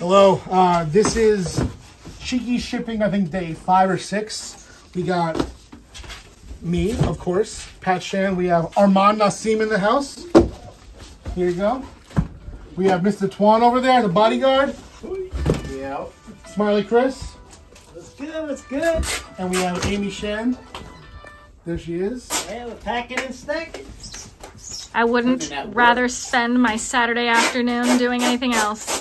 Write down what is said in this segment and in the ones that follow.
Hello, uh, this is Cheeky Shipping, I think day five or six. We got me, of course, Pat Shand. We have Arman Nasim in the house. Here you go. We have Mr. Twon over there, the bodyguard. Yeah. Smiley Chris. That's good, that's good. And we have Amy Shand. There she is. Yeah, we're packing and stacking. I wouldn't rather spend my Saturday afternoon doing anything else.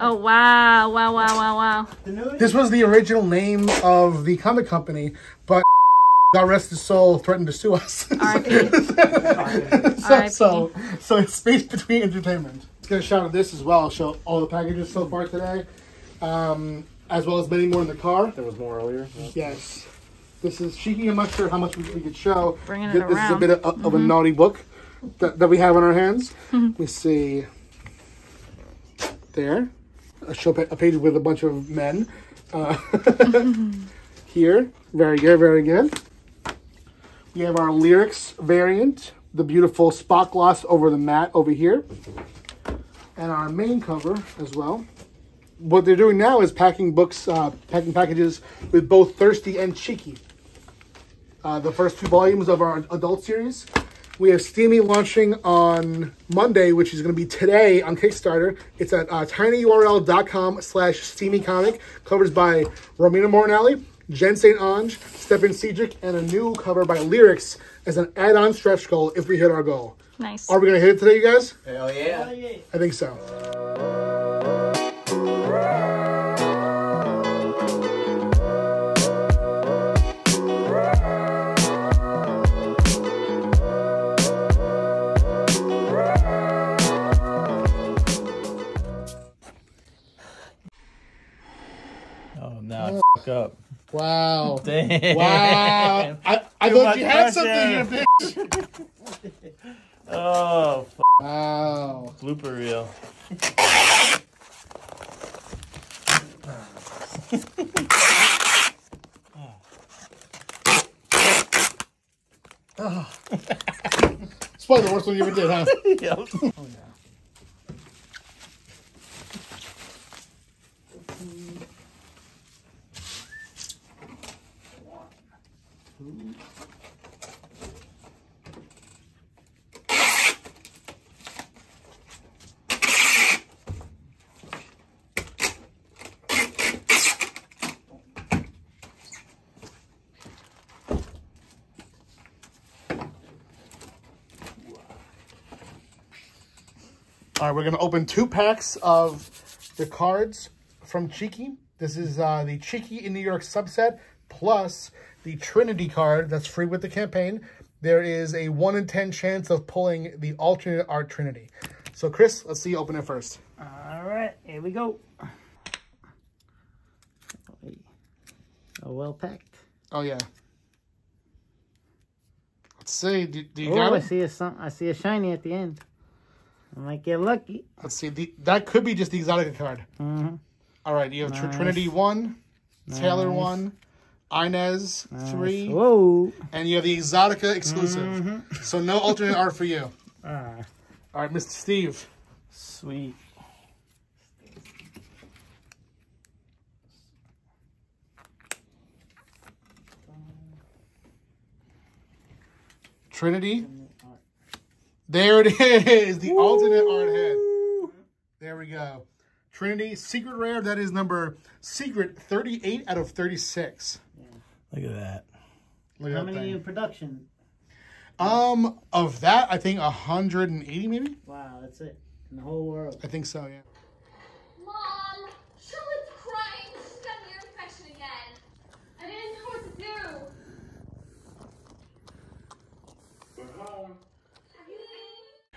Oh wow, wow, wow, wow, wow. This was the original name of the comic company, but God rest his soul threatened to sue us. R.I.P. so, R.I.P. so, so it's space between entertainment. Let's get a shot of this as well. I'll show all the packages so far today, um, as well as many more in the car. There was more earlier. Yes. This is cheeky. I'm not sure how much we, we could show. Bringing it Th- this is a. Mm-hmm. bit of, of a naughty book that, that we have on our hands. Let me see. There. A, show a page with a bunch of men. Uh, here. Very good, very good. We have our lyrics variant. The beautiful spot gloss over the mat over here. And our main cover as well what they're doing now is packing books, uh, packing packages with both Thirsty and Cheeky. Uh, the first two volumes of our adult series. We have Steamy launching on Monday, which is going to be today on Kickstarter. It's at uh, tinyurl.com slash steamy comic. Covers by Romina Moranelli, Jen St. Ange, Stefan Cedric, and a new cover by Lyrics as an add-on stretch goal if we hit our goal. Nice. Are we going to hit it today, you guys? Hell yeah. yeah. I think so. Up. Wow. Damn. Wow. I, I Too thought you had pressure. something here, bitch. Oh, f- Wow. blooper reel. oh. It's probably the worst one you ever did, huh? Yep. Oh, All right, we're going to open two packs of the cards from Cheeky. This is uh, the Cheeky in New York subset plus the Trinity card that's free with the campaign. There is a 1 in 10 chance of pulling the alternate art Trinity. So, Chris, let's see you open it first. All right, here we go. Oh, well packed. Oh, yeah. Let's see. Do, do you Oh, got I it? see a some, I see a shiny at the end. I might get lucky. Let's see. The, that could be just the Exotica card. Mm-hmm. All right, you have Nice. Trinity 1, Taylor Nice. 1, Inez 3, Whoa. and you have the Exotica exclusive. Mm-hmm. So no alternate art for you. Ah, All right, Mr. Steve. Sweet. Trinity. There it is, the alternate art head. There we go. Trinity, secret rare. That is number secret 38 out of 36. Look at that. Look how that many in production? Um, of that, I think 180 maybe. Wow, that's it. In the whole world. I think so. Yeah. Mom, Charlotte's crying. She's got an ear infection again. I didn't know what to do.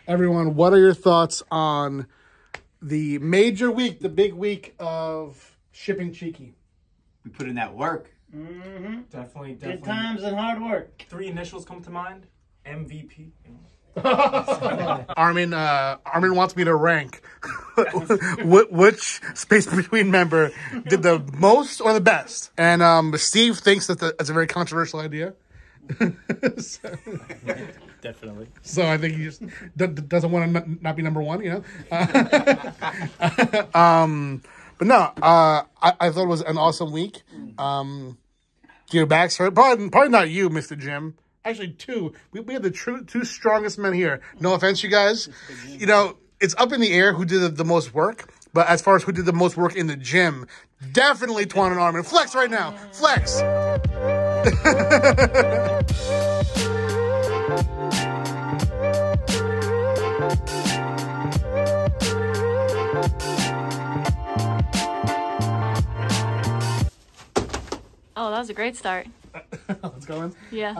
Everyone, what are your thoughts on the major week, the big week of shipping cheeky? We put in that work. Mm-hmm. Definitely, Good times and hard work. Three initials come to mind. MVP. Arman, uh, Arman wants me to rank which space between member did the most or the best, and um, Steve thinks that the, that's a very controversial idea. so, Definitely. so I think he just d- d- doesn't want to not, not be number one, you know. um, But no, uh, I, I thought it was an awesome week. Um, your backs hurt. Probably, probably not you, Mr. Jim. Actually, two. We, we have the true, two strongest men here. No offense, you guys. You know, it's up in the air who did the, the most work. But as far as who did the most work in the gym, definitely Twon and Arman. Flex right now. Flex. Oh, that was a great start. Let's go in. Yeah.